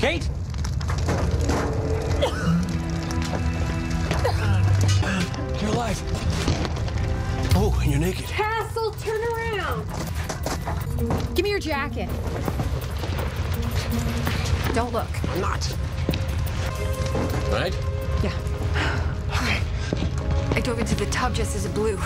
Kate? You're alive. Oh, and you're naked. Castle, turn around. Give me your jacket. Don't look. I'm not. Right? Yeah. Okay. I dove into the tub just as it blew.